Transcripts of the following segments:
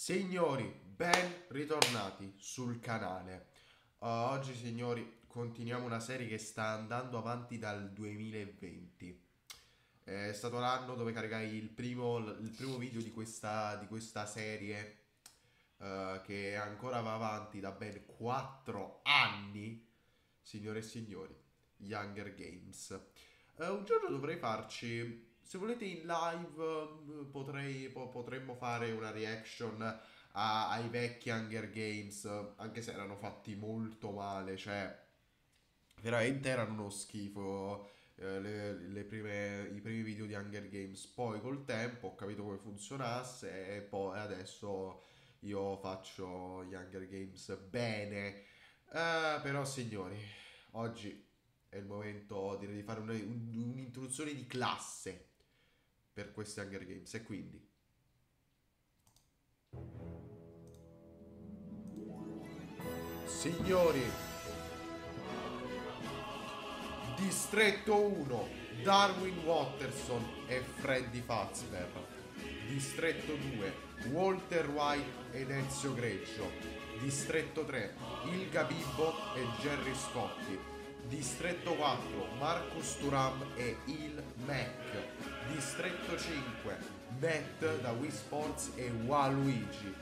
Signori, ben ritornati sul canale. Uh, oggi, signori, continuiamo una serie che sta andando avanti dal 2020. È stato l'anno dove carigai il primo, il primo video di questa, di questa serie uh, che ancora va avanti da ben 4 anni, signore e signori, Younger Games. Uh, un giorno dovrei farci se volete in live potrei, po- potremmo fare una reaction a- ai vecchi Hunger Games, anche se erano fatti molto male, cioè veramente erano uno schifo. Eh, le, le prime, i primi video di Hunger Games. Poi col tempo ho capito come funzionasse e poi adesso io faccio gli Hunger Games bene. Eh, però signori, oggi è il momento direi di fare un, un, un'introduzione di classe per questi Hunger Games. E quindi Signori Distretto 1 Darwin Watterson e Freddy Fazbear. Distretto 2 Walter White ed Ezio Greggio. Distretto 3 Ilga Bibbo e Jerry Scotti. Distretto 4 Marcus Turam e Il Mac Distretto 5, Matt da Wii Sports e Waluigi.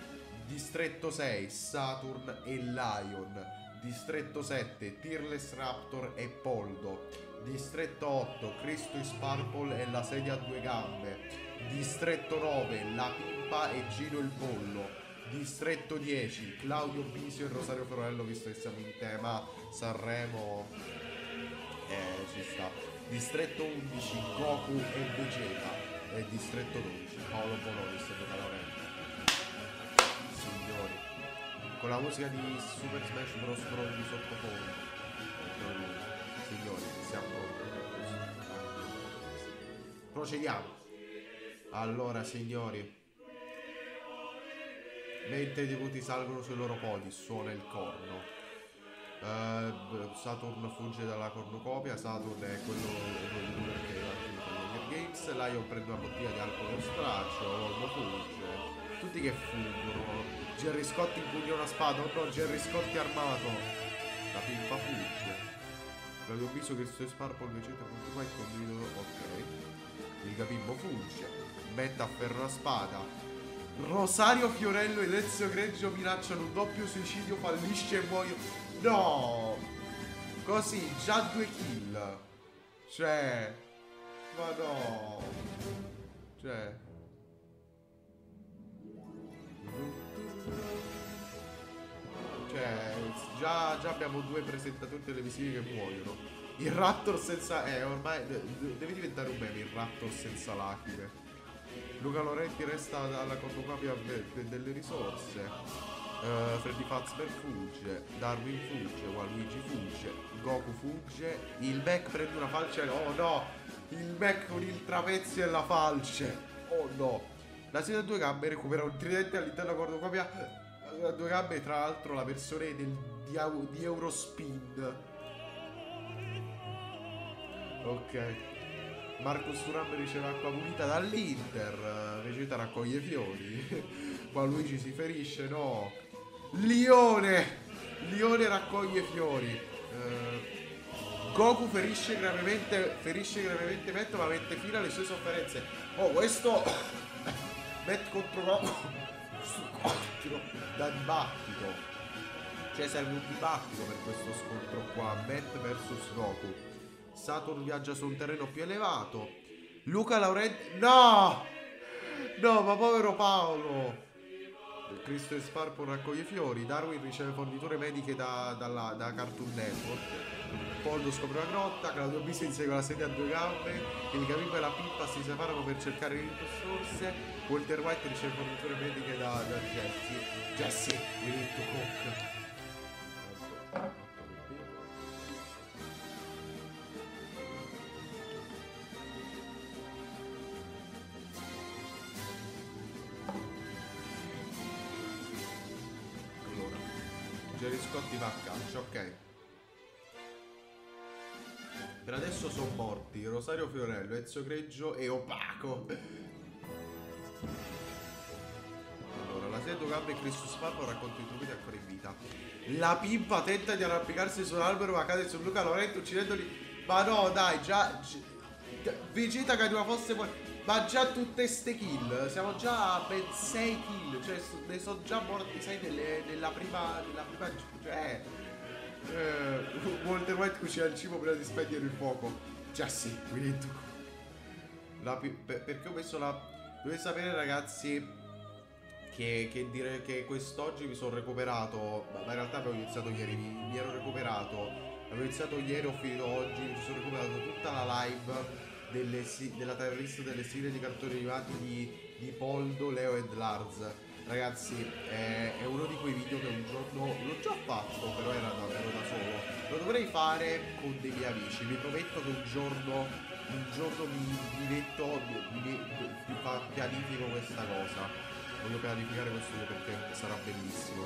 Distretto 6, Saturn e Lion. Distretto 7, Tearless Raptor e Poldo. Distretto 8, Cristo Sparkle e la sedia a due gambe. Distretto 9, La Pimpa e Gino il Pollo. Distretto 10, Claudio Bisio e Rosario Fiorello, visto che siamo in tema Sanremo. Eh, ci sta. Distretto 11 Goku e Vegeta. E Distretto 12 Paolo Bonolis e Luca Laurenti signori con la musica di Super Smash Bros. Brawl di sottofondo. Signori siamo procediamo. Allora signori mentre i debuti salgono sui loro podi suona il corno Uh, Saturn fugge dalla cornucopia, Saturn è quello che ha finito Hunger Games, Lion prende una bottiglia di alcol straccio, Olmo fugge, tutti che fuggono, Jerry Scotti impugna una spada, oh no, Jerry Scotti armato, la pimpa fugge. L'avevo visto che il suo sparpol eccetera contro qua e condivido. Ok. Il capimbo fugge. Metta afferra la spada. Rosario Fiorello ed Ezio Greggio minacciano un doppio suicidio, fallisce e muoiono. No! Così, già due kill. Cioè... Ma no! Cioè... Cioè, già, già abbiamo due presentatori televisivi che muoiono. Il Raptor senza... Eh, ormai... Deve diventare un meme il Raptor senza lacrime. Luca Loretti resta alla cornucopia delle risorse. Uh, Freddy Fazbear fugge, Darwin fugge, Waluigi fugge, Goku fugge, il Mac prende una falce, oh no, il Mac con il trapezio e la falce, oh no. La sedia a due gambe recupera un tridente all'interno della cornucopia a due gambe, tra l'altro la versione del, di, di Eurospin. Ok. Marcus Turam riceve acqua pulita dall'Inter, Vegeta raccoglie fiori, qua Luigi si ferisce, no. Lione! Lione raccoglie fiori. Uh, Goku ferisce gravemente, ferisce gravemente Matt ma mette fine alle sue sofferenze. Oh, questo... Matt contro Goku su 4 da dibattito. Cioè serve un dibattito per questo scontro qua. Matt vs Goku. Saturn viaggia su un terreno più elevato. Luca Laurenti... No! No, ma povero Paolo! Cristo e Sparpo raccoglie fiori, Darwin riceve forniture mediche da, dalla, da Cartoon Network, Poldo scopre una grotta, Claudio Bisi insegue la sedia a due gambe, il Gavipo e la Pippa si separano per cercare risorse, Walter White riceve forniture mediche da, da Jesse. Jesse, we need to. Calcio, ok. Per adesso sono morti Rosario Fiorello, Ezio Greggio e Opaco. Allora, la sedia due gambe e Christus Papa racconta i trucchi ancora in vita. La pimpa tenta di arrampicarsi su un albero ma cade su Luca Lorenzo uccidendoli. Ma no, dai, già... già Vegeta che fosse poi... Ma già tutte ste kill, siamo già a ben 6 kill, cioè ne sono già morti 6 nelle, nella prima... Nella prima... Cioè... Eh, Walter White cucina il cibo prima di spegnere il fuoco. Già sì, quindi... La, perché ho messo la... Dovete sapere ragazzi che, che dire che quest'oggi mi sono recuperato, ma in realtà avevo iniziato ieri, mi, mi ero recuperato, avevo iniziato ieri, ho finito oggi, mi sono recuperato tutta la live delle, della tier list delle sigle di cartoni animati di, di Poldo, Leo e Lars. Ragazzi, è, è, uno di quei video che un giorno l'ho già fatto, però era da, ero da solo. Lo dovrei fare con miei amici. Vi prometto che un giorno, un giorno mi, mi metto, mi, mi, mi pianifico questa cosa. Voglio pianificare questo video perché sarà bellissimo.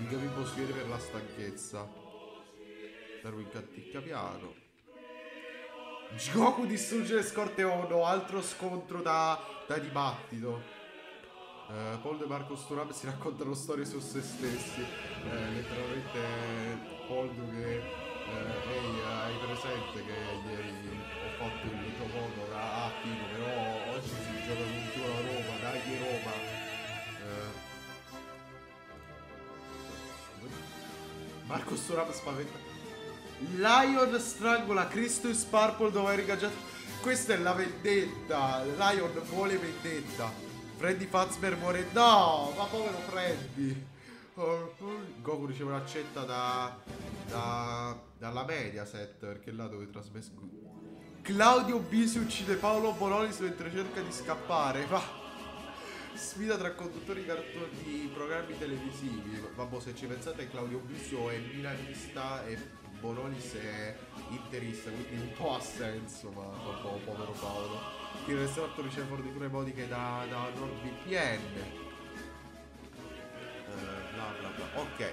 Il Gabibbo si vede per la stanchezza. Darwin canticchia piano. Goku distrugge le scorte Ono, altro scontro da, da dibattito. Uh, Paul De Marco Sturab si raccontano storie su se stessi. Uh, letteralmente Paul che uh, ehi, hai presente che ieri ho fatto il gioco da ah, però oggi si gioca contro la Roma, dai Roma. Marco Sturab spaventa. Lion strangola Christus Purple dove è rigaggiato. Questa è la vendetta. Lion vuole vendetta. Freddy Fazbear muore. No, ma povero Freddy. Goku riceve un'accetta da, da, dalla Mediaset perché là dove trasmesso. Claudio Bisi uccide Paolo Bolonis mentre cerca di scappare. Ma sfida tra conduttori di programmi televisivi. Vabbè, se ci pensate, Claudio Bisio è milanista e Bonolis è interista, quindi un po' ha senso, ma un po' povero Paolo. Il restaurato riceve forniture modiche da, da NordVPN. Uh, bla bla bla. Ok.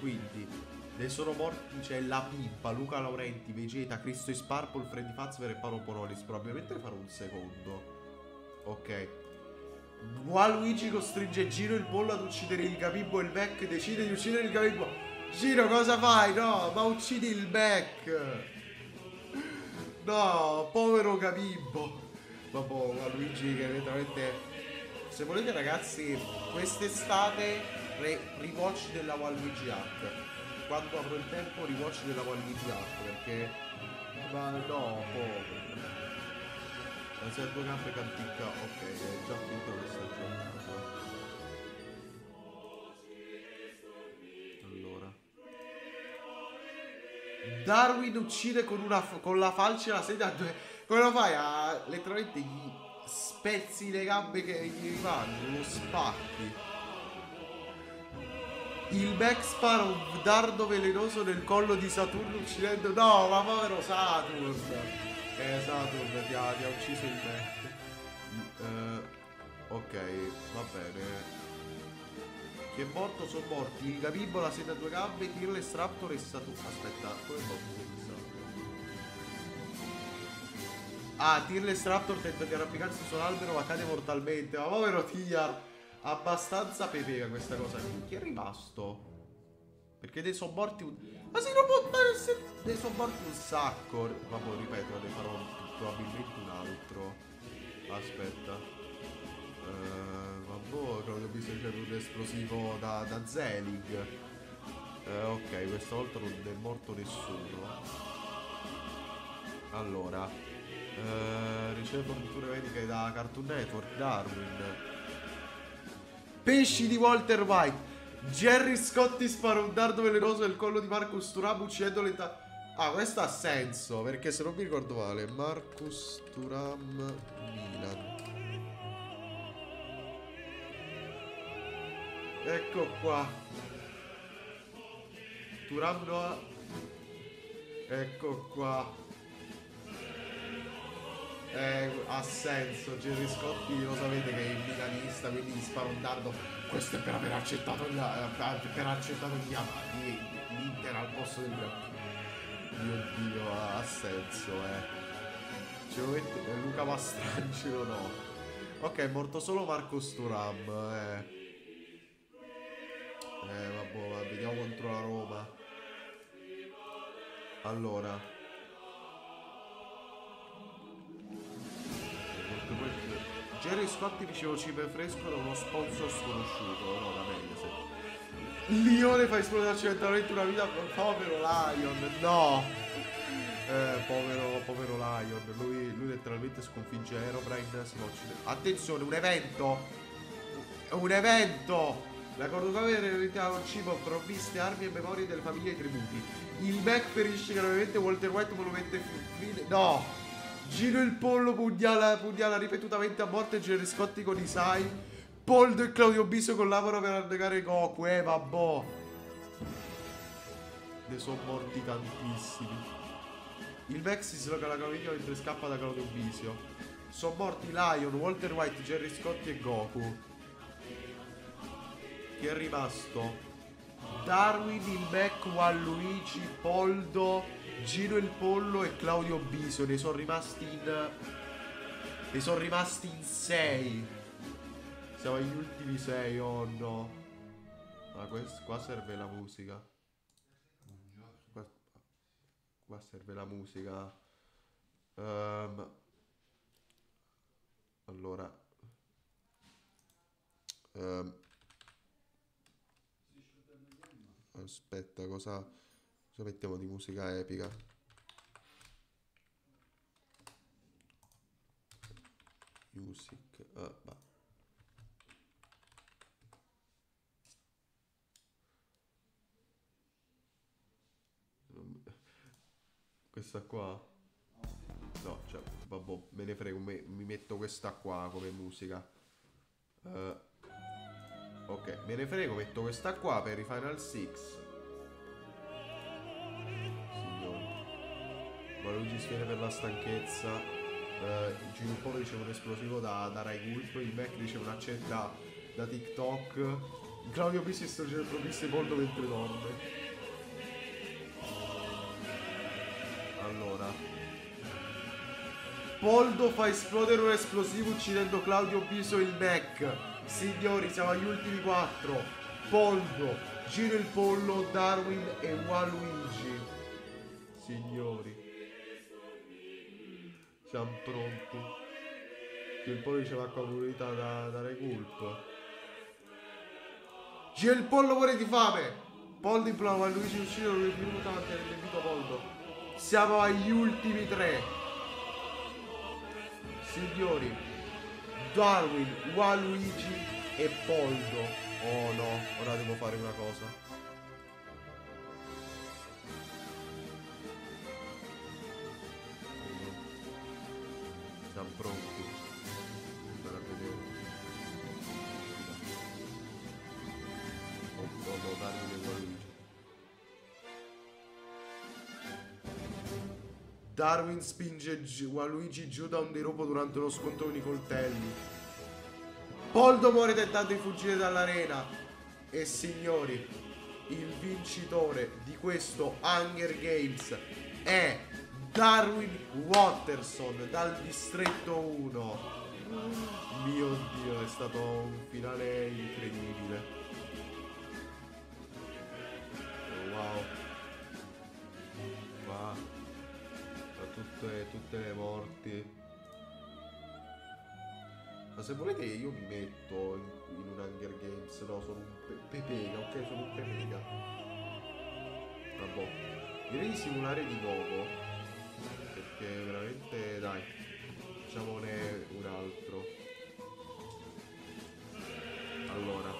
Quindi ne sono morti, c'è la pimpa, Luca Laurenti, Vegeta, Cristo Sparple, Freddy Fazbear e Paolo Bonolis. Probabilmente farò un secondo. Ok. Waluigi costringe Gino il pollo ad uccidere il Gabibbo e il Vec decide di uccidere il Gabibbo. Giro, cosa fai? No, ma uccidi il back. No, povero Gabibbo. Dopo Luigi che letteralmente... Se volete ragazzi, quest'estate rewatch della Waluigi Hack. Quando avrò il tempo rewatch della Waluigi Hack perché... Ma no, povero. La a due gambe canticca, ok, è già finita questa giornata. Darwin uccide con, una, con la falce la sedia a. Come lo fai? A letteralmente gli spezzi le gambe che gli rimangono, lo spacchi. Il back spara un dardo velenoso nel collo di Saturno uccidendo. No, ma povero Saturn! Eh, Saturn ti ha, ti ha ucciso il back. Uh, ok, va bene. Chi è morto sono morti il Gabibbo, la seta due gambe, Tearless Raptor e Saturno. Aspetta, come fatto Ah, Tearless Raptor tenta di arrampicarsi su un albero ma cade mortalmente. Ma povero Tiar, abbastanza pepega questa cosa. Chi è rimasto? Perché ne sono morti un... Ma si può dare se... Sono morti un sacco. Vabbè, ripeto, ne farò probabilmente un altro. Aspetta. Uh boh, Claudio Bisio c'è un esplosivo da, da Zelig. Eh, ok, questa volta non è morto nessuno. Allora, eh, riceve forniture mediche da Cartoon Network, Darwin. Pesci di Walter White. Jerry Scotti spara un dardo velenoso nel collo di Marcus Turam uccidendo lenta... Ah, questo ha senso, perché se non mi ricordo male, Marcus Turam Milan. Ecco qua. Turam Noah. Ecco qua. Eh, ha senso, Jerry Scotti lo sapete che è il milanista, quindi gli spara un dardo. Questo è per aver accettato gli, eh, per accettato gli, l'Inter al posto del Mio Dio, ha senso, eh. Ce lo mette Luca Mastrangelo no. Ok, è morto solo Marco Sturam. Eh. Eh, vabbè, vediamo contro la Roma. Allora. Jerry Scotti ricevo cibo fresco da uno sponsor sconosciuto. No, da Mediaset. Lione fa esplodere accidentalmente una vita. Povero Lion. No. Eh, povero, povero Lion. Lui, lui letteralmente sconfigge Aerobrine. Attenzione, un evento. Un evento. La cordofavia ereditava un cibo provviste armi e memorie delle famiglie e tributi. Il Mac ferisce gravemente Walter White mette fine. No! Giro il pollo, pugnala, pugnala ripetutamente a morte Jerry Scotti con Isai. Poldo e Claudio Biso collaborano per annegare Goku. Eh, vabbò. Ne sono morti tantissimi. Il Max si sloga la caviglia mentre scappa da Claudio Bisio. Sono morti Lion, Walter White, Jerry Scotti e Goku che è rimasto Darwin, il Mac, Luigi, Poldo, Gino il Pollo e Claudio Bisio. Ne sono rimasti in. Ne sono rimasti in 6. Siamo agli ultimi 6, oh no. Ma questo, qua serve la musica. Qua, qua serve la musica. Um, allora. Um, Aspetta, cosa, cosa mettiamo di musica epica? Music. Ah, bah. Questa qua? No, cioè, vabbè, me ne frego, me, mi metto questa qua come musica. Uh, Ok, me ne frego, metto questa qua per i Final Six. Signori. Luigi sfiera per la stanchezza. Uh, Gino Polo riceve un esplosivo da, da Rai Gulp. Il Mac riceve una chat da, TikTok. Claudio P si distrugge il provviste Poldo mentre dorme. Allora. Poldo fa esplodere un esplosivo uccidendo Claudio Piso il Mac. Signori, siamo agli ultimi quattro. Poldo, Giro il Pollo, Darwin e Waluigi. Signori. Siamo pronti. Giro il Pollo riceve acqua pulita da, da Regulp. Giro il Pollo muore di fame. Poldo implora Waluigi ucciso lui minuto davanti all'invito Poldo. Siamo agli ultimi tre. Signori, Darwin, Waluigi e Poldo. Oh no, ora devo fare una cosa. Siamo pronti. Darwin spinge Waluigi giù da un dirupo durante uno scontro con i coltelli. Poldo muore tentando di fuggire dall'arena. E signori, il vincitore di questo Hunger Games è Darwin Watterson dal distretto 1. Mio Dio, è stato un finale incredibile. Wow. Tutte, tutte le morti. Ma se volete io mi metto in, in un Hunger Games, no, sono un pe pepega, ok, sono un pepega. Vabbè, direi di simulare di nuovo, perché veramente, dai, facciamone un altro. Allora,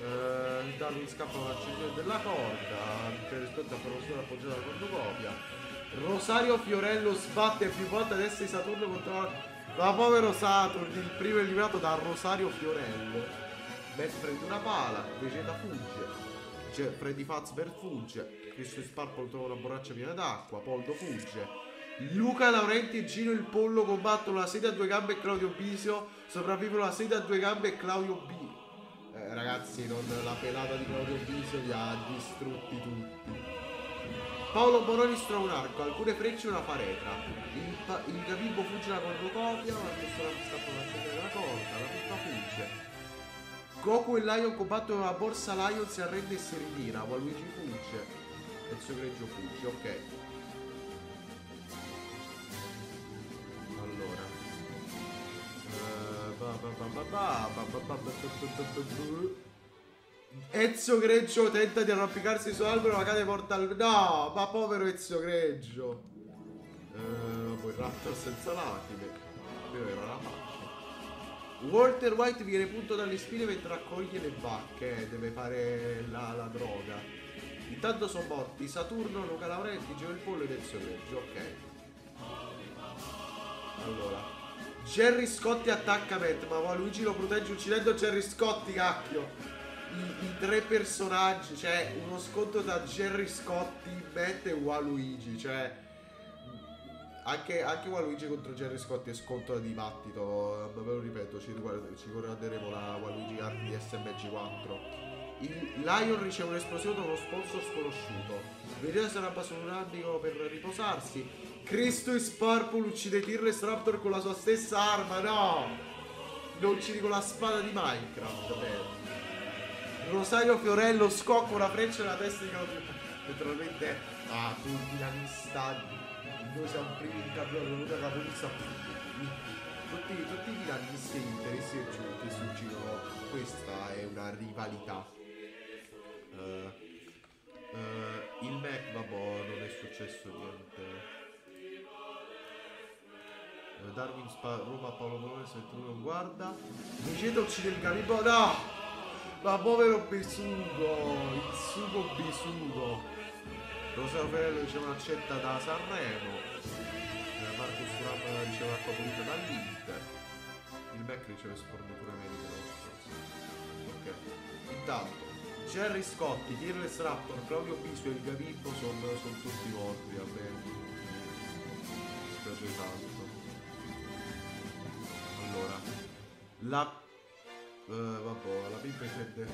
eh, Darwin scappa dall'accensione della corda, per rispetto a quello appoggiato alla fotocopia. Rosario Fiorello sbatte più volte a destra di Saturno contro la povero Saturn, il primo eliminato da Rosario Fiorello. Matt prende una pala, Vegeta fugge. Cioè, Freddy Fazbear fugge. Cristo Sparpolo trova una borraccia piena d'acqua. Poldo fugge. Luca Laurenti e Gino il Pollo combattono la sedia a due gambe e Claudio Bisio. Sopravvivono la sedia a due gambe e Claudio B. Eh, ragazzi, non, la pelata di Claudio Bisio li ha distrutti tutti. Paolo Boroni trova un arco, alcune frecce e una faretra. Il Pa- il Gabibbo fugge la cornucopia, ma questo la scappa la cena della corda, la pippa fugge. Goku e Lion combattono la borsa Lion si arrende e si ritira, Waluigi fugge. E il suo greggio fugge, ok. Allora. Eh, ba. Ezio Greggio tenta di arrampicarsi su albero ma cade porta al... No, ma povero Ezio Greggio. Eh, poi Raptor senza lacrime. Però era la faccia. Walter White viene punto dalle spine mentre raccoglie le bacche. eh, Deve fare la, la droga. Intanto sono morti Saturno, Luca Laurenti, Gio il Pollo ed Ezio Greggio. Ok. Allora. Jerry Scotti attacca Matt, ma Luigi lo protegge uccidendo Jerry Scotti, cacchio. I, i tre personaggi, cioè uno scontro tra Jerry Scotti, Matt e Waluigi, cioè anche, anche Waluigi contro Jerry Scotti è scontro da dibattito, ve lo ripeto, ci, ci guarderemo la Waluigi Art di SMG4. Il Lion riceve un'esplosione da uno sponsor sconosciuto. Vegeta si arrabba su un albero per riposarsi. Cristo is Purple uccide T-Rex Raptor con la sua stessa arma, no! Lo uccidi con la spada di Minecraft, beh. Rosario Fiorello scocca una freccia nella testa di Claudio. Naturalmente, ah, tu milanista, noi siamo primi in campionato, venuta capolista. Tutti, tutti i milanisti e gli interessi che uccidono, questa è una rivalità. Eh, eh, il Mac, vabbè, non è successo niente. Eh, Darwin spa- ruba a Paolo Bologna se tu non guarda. Vegeta uccide il Gabibbo. No! Ma povero Bisugo! Il sugo Bisugo! Rosario Ferrello riceve un'accetta da Sanremo. Eh, Marcus Thuram riceve l'acqua pulita dall'Inter. Il Beck riceve dallo sponsor. Ok. Intanto, Jerry Scotti, Tirles Raptor, Claudio Bisu e il Gabibbo sono, sono tutti morti, vabbè. Mi spiace tanto. Allora, la eh, vabbè, la pippa è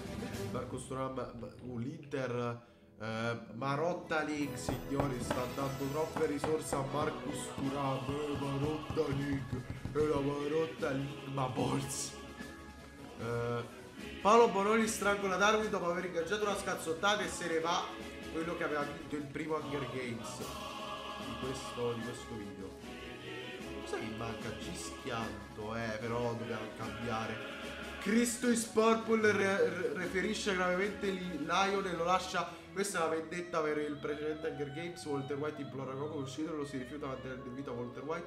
Marcos Thuram, uh, l'Inter eh, Marotta League, signori, sta dando troppe risorse a Marcus Thuram, eh, Marotta League, e la Marotta League, ma bolsi. Eh, Paolo Bonoli strangola Darwin dopo aver ingaggiato una scazzottata e se ne va quello che aveva vinto il primo Hunger Games di questo, di questo video. Sai che manca Gischianto, eh, però cambiare. Cristo is Purple re- re- referisce gravemente li- Lion e lo lascia. Questa è la vendetta per il precedente Hunger Games. Walter White implora Goku di ucciderlo, si rifiuta a mantenere in vita Walter White.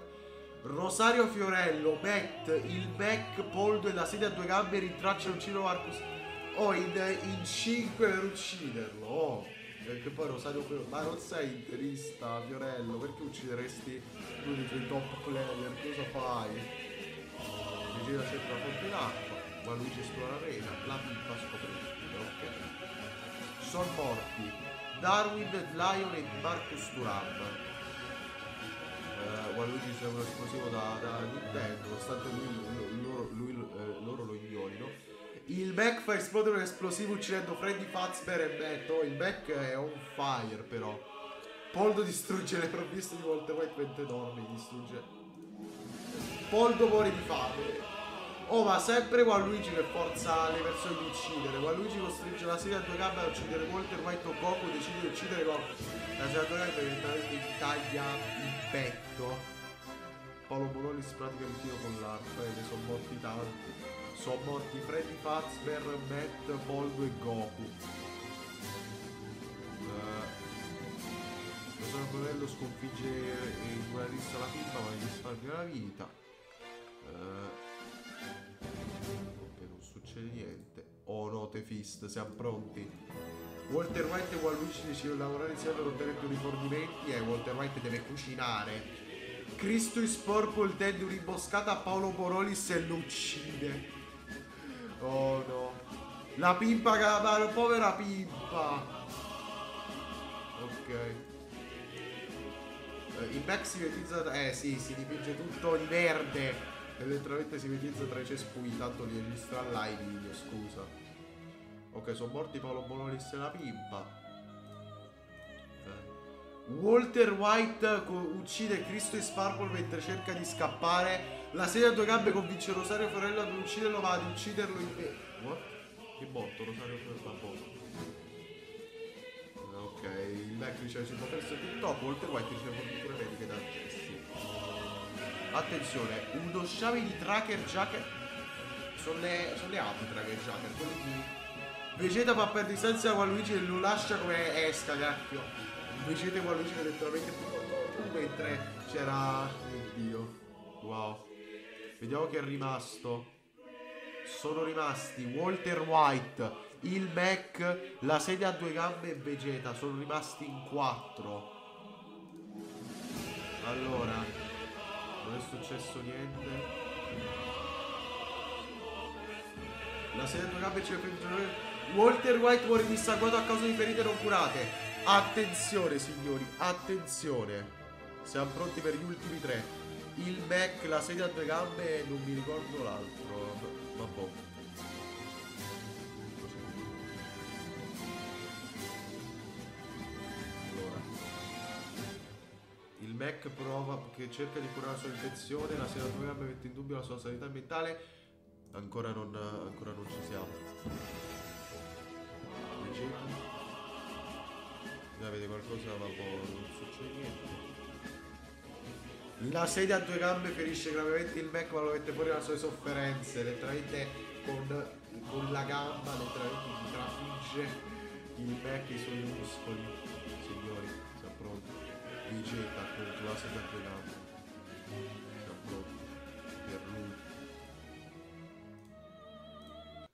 Rosario Fiorello, Matt, il Mac, Poldo e la sedia a due gambe rintracciano uccidono Marcus. Oh, in, in 5 per ucciderlo. Oh. Perché poi Rosario Fiorello. Ma non sei interista, Fiorello. Perché uccideresti uno dei tuoi top player? Cosa fai? Vegeta cerca la fonte d'acqua. Waluigi esplora l'arena. La pippa scopre il figlio, ok. Sono morti Darwin, Lion e Marcus Thuram. Eh, Waluigi un esplosivo da, da Nintendo, nonostante lui, loro, lui- eh, loro lo ignorino. Il Mac fa esplodere un esplosivo uccidendo Freddy Fazbear e. Oh, il Mac è on fire però. Poldo distrugge le provviste di Walter White mentre dorme, distrugge. Poldo muore di fame. Oh, ma sempre Waluigi che forza le persone di uccidere. Waluigi costringe la sedia a due gambe a uccidere Walter White o Goku, decide di uccidere Goku. La sedia a due gambe direttamente gli taglia il petto. Paolo Bolonis pratica il tiro con l'arpa e sono morti tanti. Sono morti Freddy Fazbear, Matt, Poldo e Goku. Lo sono Bonello sconfigge in una lista la pimpa ma gli risparmia la vita. Succede niente. Oh no, Tefist, siamo pronti. Walter White e Waluigi decidono di lavorare insieme per ottenere rifornimenti e Walter White deve cucinare. Cristo is Purple tende un'imboscata a Paolo Borolis e lo uccide. Oh no. La pimpa, la povera pimpa. Ok. Eh, il Mac si vetizza. Eh sì, si dipinge tutto di verde. E letteralmente si vetizza tra i cespugli. Tanto li registra live scusa. Ok, sono morti Paolo Bonolis e la pimpa. Eh. Walter White uccide Cristo e Sparkle mentre cerca di scappare. La sedia a due gambe convince Rosario Forello ad ucciderlo, ma ad ucciderlo in te. What? Che botto, Rosario Forello Ok, il Mac riceve 5 perso TikTok, Walter White riceve forniture mediche da Jesse. Attenzione, uno sciame di Tracker Jacker. Sono le, sono le api Tracker Jacker, quelli di. Vegeta va per distanza Waluigi e lo lascia come esca, cacchio. Vegeta e Waluigi letteralmente mentre c'era. Oddio. Wow. Vediamo che è rimasto. Sono rimasti Walter White, il Mac, la sedia a due gambe e Vegeta. Sono rimasti in quattro. Allora, non è successo niente. La sedia a due gambe c'è Walter White muore dissanguato a causa di ferite non curate. Attenzione, signori, attenzione. Siamo pronti per gli ultimi tre il back, la sedia a due gambe e non mi ricordo l'altro. Vabbè. Mac prova che cerca di curare la sua infezione, la sedia a due gambe mette in dubbio la sua sanità mentale. Ancora non, ancora non ci siamo. Vegeta. Avete qualcosa? Vabbè, non succede niente. La sedia a due gambe ferisce gravemente il Mac ma lo mette fuori dalle sue sofferenze. Letteralmente con, con la gamba, letteralmente trafigge il Mac e i suoi muscoli. Signori, siamo pronti. Vegeta con la sedia a due gambe. Siamo pronti. Per lui.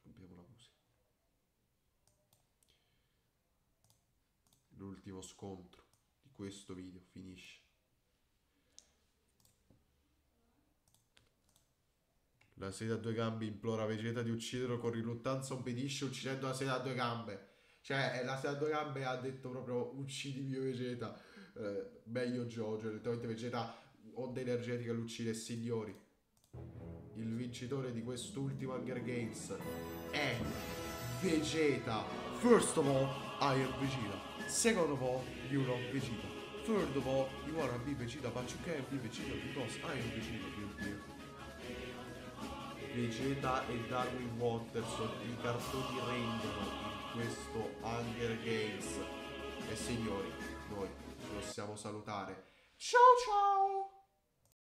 Abbiamo la musica. L'ultimo scontro di questo video finisce. La sedia a due gambe implora Vegeta di ucciderlo con riluttanza, obbedisce uccidendo la sedia a due gambe. Cioè, la sedia a due gambe ha detto proprio uccidi mio Vegeta. Eh, meglio Jojo, direttamente Vegeta onda energetica lo uccide, signori. Il vincitore di quest'ultimo Hunger Games è Vegeta. First of all, I am Vegeta. Second of all, you know Vegeta. Third of all, you wanna be Vegeta, but you can't be Vegeta because I am Vegeta, Vegeta e Darwin Watterson i cartoni rendono in questo Hunger Games e signori noi possiamo salutare. Ciao ciao